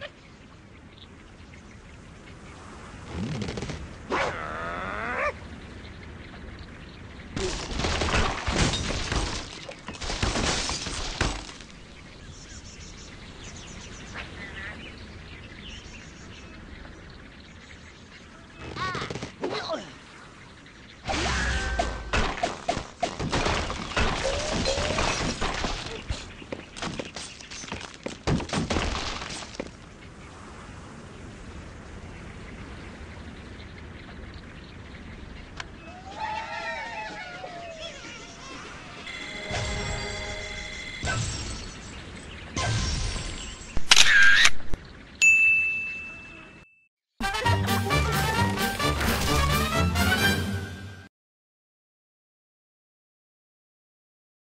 like